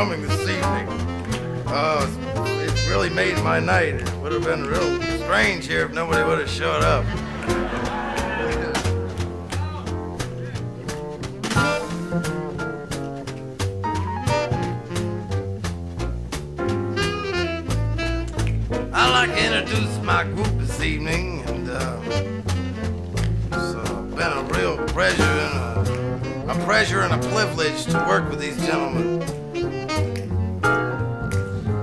coming this evening. Uh, it really made my night. It would have been real strange here if nobody would have showed up. I'd like to introduce my group this evening, and uh, it's uh, been a real pleasure pleasure and a privilege to work with these gentlemen.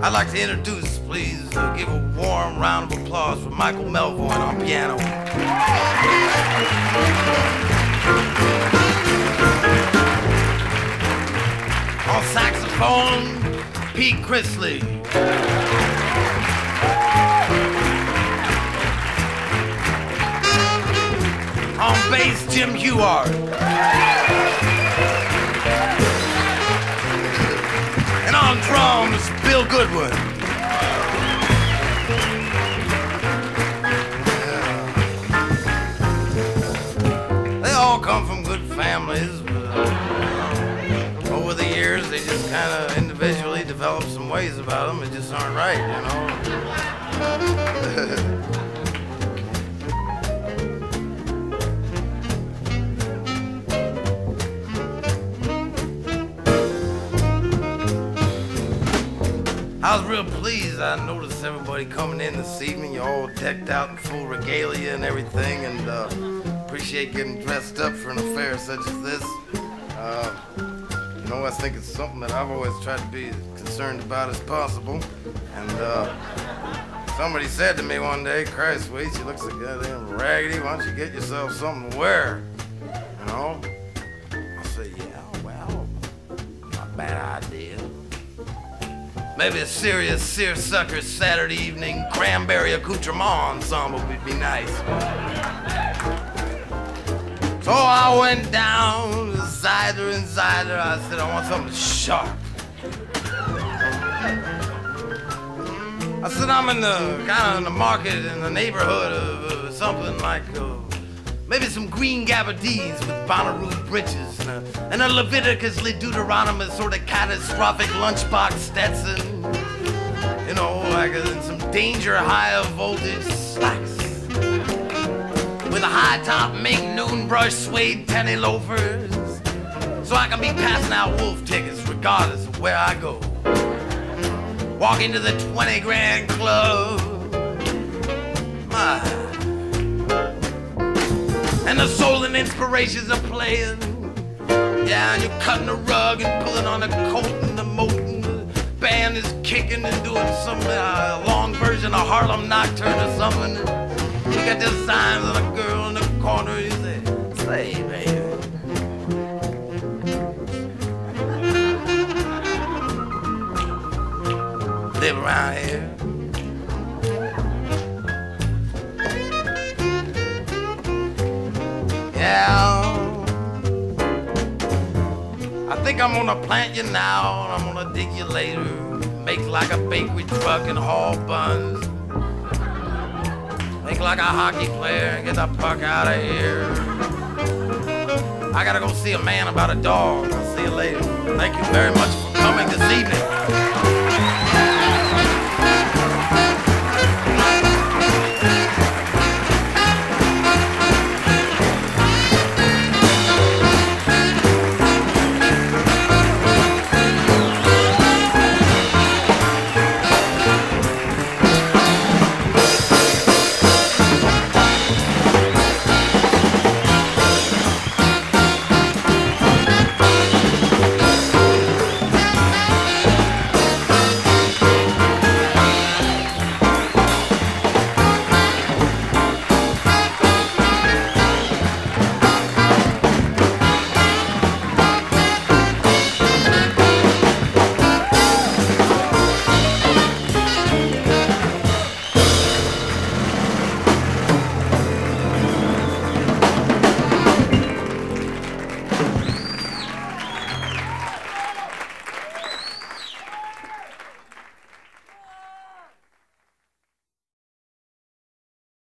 I'd like to introduce, please, uh, give a warm round of applause for Michael Melvoin on piano. On saxophone, Pete Christlieb. On bass, Jim Hughart. And on drums, Bill Goodwin. They all come from good families, but uh, over the years they just kind of individually developed some ways about them that just aren't right, you know. I was real pleased. I noticed everybody coming in this evening. You're all decked out in full regalia and everything, and uh, appreciate getting dressed up for an affair such as this. Uh, you know, I think it's something that I've always tried to be as concerned about as possible. And uh, somebody said to me one day, Christ, wait, she looks so goddamn raggedy. Why don't you get yourself something to wear? You know? I said, yeah, well, not a bad idea. Maybe a serious seersucker Saturday evening cranberry accoutrement ensemble would be nice. So I went down to and Cider. I said, I want something sharp. I said, I'm in the kind of in the market in the neighborhood of uh, something like uh, maybe some green gabardines with Bonnaroo breeches and a, and a Leviticus Deuteronomous sort of catastrophic lunchbox Stetson. You know, like uh, some danger high voltage slacks. With a high top mink noon brush suede penny loafers. So I can be passing out wolf tickets regardless of where I go. Walk into the 20 grand club. My. And the soul and inspirations are playing. Yeah, and you're cutting a rug and pulling on a coat and the moat. And the band is kicking and doing some uh, long version of Harlem Nocturne or something. You got the signs on a girl in the corner. You say, say, baby. Live around here. Yeah. I think I'm gonna plant you now, I'm gonna dig you later. Make like a bakery truck and haul buns. Make like a hockey player and get the fuck out of here. I gotta go see a man about a dog. I'll see you later. Thank you very much for coming this evening.